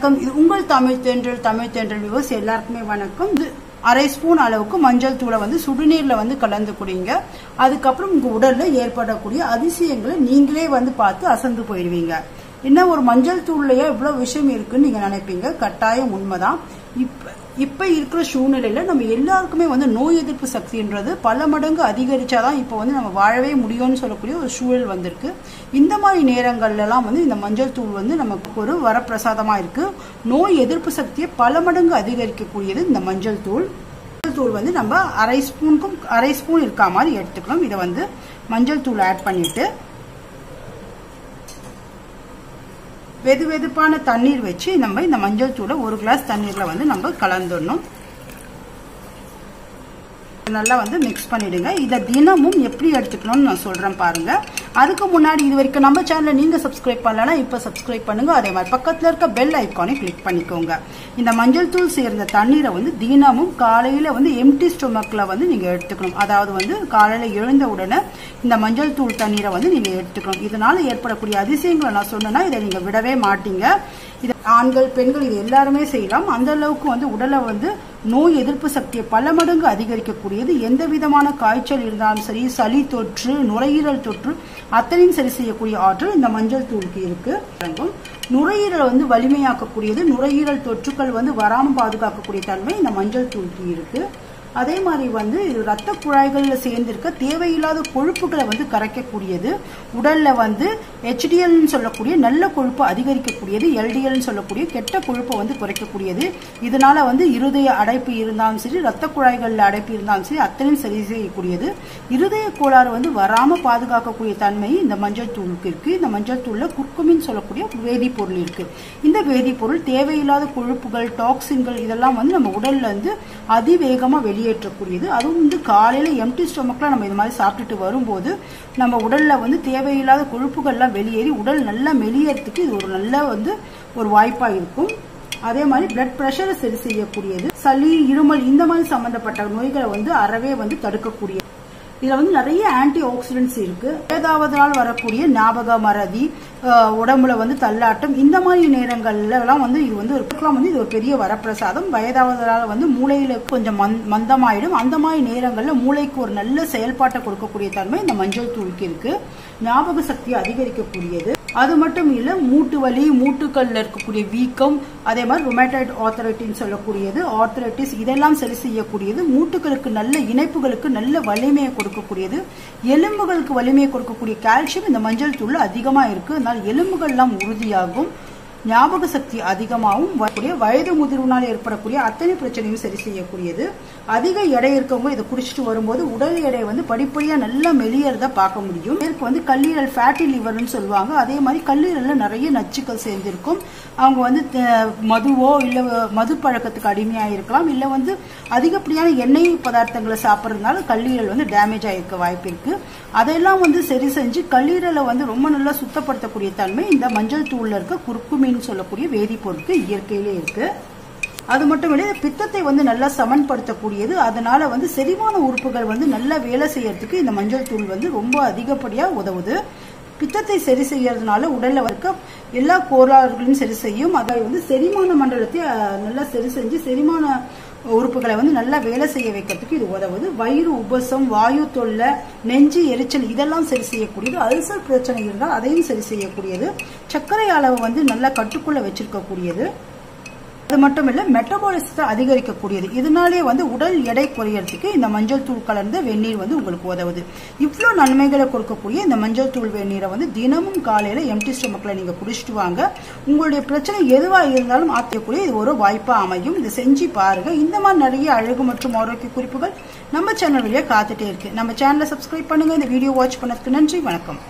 வணக்கம். இது உங்கள் தமிழ் தென்றல் தமிழ் தென்றல் விவஸ் எல்லாருக்குமே வணக்கம். இது அரை ஸ்பூன் அளவுக்கு மஞ்சள் தூளை வந்து சுடுநீர்ல வந்து கலந்து குடிங்க. அதுக்கப்புறம் உங்க உடல்ல ஏற்படக்கூடிய அதிசயங்களை நீங்களே வந்து பார்த்து அசந்து போயிடுவீங்க. என்ன ஒரு மஞ்சள் தூள்லயே இவ்வளவு விஷயம் இருக்குன்னு நீங்க நினைப்பீங்க? கட்டாயம் உண்மைதான். இப்ப இப்போ இருக்கிற சூழ்நிலையில் நம்ம எல்லாருக்குமே வந்து நோய் எதிர்ப்பு சக்தின்றது பல மடங்கு அதிகரித்தாதான் இப்போ வந்து நம்ம வாழவே முடியும்னு சொல்லக்கூடிய ஒரு சூழல் வந்திருக்கு. இந்த மாதிரி நேரங்கள்லாம் வந்து இந்த மஞ்சள் தூள் வந்து நமக்கு ஒரு வரப்பிரசாதமாக இருக்குது நோய் எதிர்ப்பு சக்தியை பல மடங்கு அதிகரிக்கக்கூடியது இந்த மஞ்சள் தூள். மஞ்சள் தூள் வந்து நம்ம அரை ஸ்பூனுக்கும் அரை ஸ்பூன் இருக்கா மாதிரி எடுத்துக்கணும். இதை வந்து மஞ்சள் தூள் ஆட் பண்ணிவிட்டு வெது வெதுப்பான தண்ணீர் வச்சு நம்ம இந்த மஞ்சள் தூளை ஒரு கிளாஸ் தண்ணீர்ல வந்து நம்ம கலந்துடணும். நல்லா வந்து மிக்ஸ் பண்ணிடுங்க. இதை தினமும் எப்படி எடுத்துக்கணும்னு நான் சொல்றேன் பாருங்க. அதுக்கு முன்னாடி இது வரைக்கும் நம்ம சேனலை நீங்கள் சப்ஸ்கிரைப் பண்ணலன்னா இப்போ சப்ஸ்கிரைப் பண்ணுங்க. அதே மாதிரி பக்கத்தில் இருக்க பெல் ஐக்கானை கிளிக் பண்ணிக்கோங்க. இந்த மஞ்சள் தூள் சேர்ந்த தண்ணீரை வந்து தினமும் காலையில் வந்து எம்டி ஸ்டொமக்கில் வந்து நீங்கள் எடுத்துக்கணும். அதாவது வந்து காலையில் எழுந்த உடனே இந்த மஞ்சள் தூள் தண்ணீரை வந்து நீங்கள் எடுத்துக்கணும். இதனால் ஏற்படக்கூடிய அதிசயங்களை நான் சொன்னேன்னா இதை நீங்கள் விடவே மாட்டீங்க. இதை ஆண்கள் பெண்கள் இது எல்லாருமே செய்யலாம். அந்த அளவுக்கு வந்து உடலை வந்து நோய் எதிர்ப்பு சக்தியை பல மடங்கு அதிகரிக்கக்கூடியது. எந்த விதமான காய்ச்சல் இருந்தாலும் சரி சளி தொற்று நுரையீரல் தொற்று அத்தனையும் சரி செய்யக்கூடிய ஆற்றல் இந்த மஞ்சள் தூளுக்கு இருக்கு. நுரையீரல் வந்து வலிமையாக்கக்கூடியது. நுரையீரல் தொற்றுக்கள் வந்து வராமல் பாதுகாக்கக்கூடிய தன்மை இந்த மஞ்சள் தூளுக்கு இருக்கு. அதே மாதிரி வந்து இது ரத்த குழாய்களில் சேர்ந்திருக்க தேவையில்லாத கொழுப்புகளை வந்து கரைக்கக்கூடியது. உடலில் வந்து ஹெச்டிஎல்னு சொல்லக்கூடிய நல்ல கொழுப்பு அதிகரிக்கக்கூடியது. எல்டிஎல்னு சொல்லக்கூடிய கெட்ட கொழுப்பை வந்து குறைக்கக்கூடியது. இதனால வந்து இருதய அடைப்பு இருந்தாலும் சரி ரத்த குழாய்களில் அடைப்பு இருந்தாலும் சரி அத்தனையும் சரி செய்யக்கூடியது. இருதய கோளாறு வந்து வராமல் பாதுகாக்கக்கூடிய தன்மை இந்த மஞ்சள் தூளுக்கு இருக்கு. இந்த மஞ்சள் தூளில் குர்குமின் சொல்லக்கூடிய வேதிப்பொருள் இருக்கு. இந்த வேதிப்பொருள் தேவையில்லாத கொழுப்புகள் டாக்ஸின்கள் இதெல்லாம் வந்து நம்ம உடல்ல இருந்து அதிவேகமாக வெளியே வெளியேற்றக்கூடியது அதுவும் வந்து காலையில எம்டி ஸ்டொமக்கில் நம்ம இது மாதிரி சாப்பிட்டுட்டு வரும்போது நம்ம உடல்ல வந்து தேவையில்லாத கொழுப்புகள்லாம் வெளியேறி உடல் நல்லா மெலியறதுக்கு இது ஒரு நல்ல வந்து ஒரு வாய்ப்பா இருக்கும். அதே மாதிரி பிளட் ப்ரெஷரை சரி செய்யக்கூடியது. சளி இருமல் இந்த மாதிரி சம்பந்தப்பட்ட நோய்களை வந்து அறவே வந்து தடுக்கக்கூடியது. இதுல வந்து நிறைய ஆன்டி ஆக்சிடென்ட்ஸ் இருக்கு. ஏதாவது நாள் வரக்கூடிய ஞாபக மறதி உடம்புல வந்து தள்ளாட்டம் இந்த மாதிரி நேரங்கள்ல எல்லாம் வந்து இது வந்து இருக்கலாம் வந்து இது ஒரு பெரிய வரப்பிரசாதம். வயதாவதால வந்து மூளையில கொஞ்சம் மந்தமாயிடும். அந்த மாதிரி நேரங்கள்ல மூளைக்கு ஒரு நல்ல செயல்பாட்டை கொடுக்கக்கூடிய தன்மை இந்த மஞ்சள் தூளுக்கு இருக்கு. ஞாபக சக்தியை அதிகரிக்கக்கூடியது. அது மட்டும் இல்லை மூட்டு வலி மூட்டுக்கள்ல இருக்கக்கூடிய வீக்கம் அதே மாதிரி ரொமேட்டாய்டு ஆர்த்தரைட்டின்னு சொல்லக்கூடியது ஆர்த்தரைட்டிஸ் இதெல்லாம் சரி செய்யக்கூடியது மூட்டுகளுக்கு நல்ல இணைப்புகளுக்கு நல்ல வலிமையை கொடுக்கக்கூடியது. எலும்புகளுக்கு வலிமையை கொடுக்கக்கூடிய கால்சியம் இந்த மஞ்சள் தூள் அதிகமாக இருக்குது அதனால் எலும்புகள்லாம் உறுதியாகும். ஞாபக சக்தி அதிகமாகவும் வரக்கூடிய வயது முதிர்வுனால் ஏற்படக்கூடிய அத்தனை பிரச்சனையும் சரி செய்யக்கூடியது. அதிக எடை இருக்கவங்க இதை குடிச்சிட்டு வரும்போது உடல் எடை வந்து படிப்படியா நல்லா மெலியறத பார்க்க முடியும். இதற்கு வந்து கல்லீரல் ஃபேட்டி லிவர்னு சொல்லுவாங்க. அதே மாதிரி கல்லீரல்ல நிறைய நச்சுக்கள் சேர்ந்திருக்கும். அவங்க வந்து மதுவோ இல்ல மது பழக்கத்துக்கு அடிமையாக இருக்கலாம். இல்ல வந்து அதிகப்படியான எண்ணெய் பதார்த்தங்களை சாப்பிட்றதுனால கல்லீரல் வந்து டேமேஜ் ஆகிருக்க வாய்ப்பு இருக்கு. அதெல்லாம் வந்து சரி செஞ்சு கல்லீரலை வந்து ரொம்ப நல்லா சுத்தப்படுத்தக்கூடிய தன்மை இந்த மஞ்சள் தூள்ல இருக்க குறுக்குமீன் சொல்லக்கூடிய வேதிப்பொருட்கள் இயற்கையிலே இருக்கு. அது மட்டும் இல்லை பித்தத்தை வந்து நல்லா சமன்படுத்தக்கூடியது. அதனால வந்து செரிமான உறுப்புகள் வந்து நல்லா வேலை செய்யறதுக்கு இந்த மஞ்சள் தூள் வந்து ரொம்ப அதிகப்படியா உதவுது. பித்தத்தை சரி செய்யறதுனால உடல்ல இருக்க எல்லா கோளாறுகளையும் சரி செய்யும். அதை வந்து செரிமான மண்டலத்தை நல்லா சரி செஞ்சு செரிமான உறுப்புகளை வந்து நல்லா வேலை செய்ய வைக்கிறதுக்கு இது உதவுது. வயிறு உபசம் வாயு தொல்லை நெஞ்சு எரிச்சல் இதெல்லாம் சரி செய்யக்கூடியது. அல்சர் பிரச்சனை இருந்தால் அதையும் சரி செய்யக்கூடியது. சர்க்கரை அளவை வந்து நல்லா கட்டுக்குள்ளே வச்சிருக்கக்கூடியது. அது மட்டும் இல்ல மெட்டபாலிசத்தை அதிகரிக்கக்கூடியது. இதனாலே வந்து உடல் எடை குறையறதுக்கு இந்த மஞ்சள் தூள் கலந்த வெந்நீர் வந்து உங்களுக்கு உதவுது. இவ்வளோ நன்மைகளை கொடுக்கக்கூடிய இந்த மஞ்சள் தூள் வெந்நீரை வந்து தினமும் காலையில எம்டி ஸ்டொமக்ல நீங்க குடிச்சிட்டு வாங்க. உங்களுடைய பிரச்சனை எதுவா இருந்தாலும் ஆற்றக்கூடிய இது ஒரு வாய்ப்பா அமையும். இதை செஞ்சு பாருங்க. இந்த மாதிரி நிறைய அழகு மற்றும் ஆரோக்கிய குறிப்புகள் நம்ம சேனல் வழியா காத்துட்டே இருக்கு. நம்ம சேனலை சப்ஸ்கிரைப் பண்ணுங்க. இந்த வீடியோ வாட்ச் பண்ணதுக்கு நன்றி. வணக்கம்.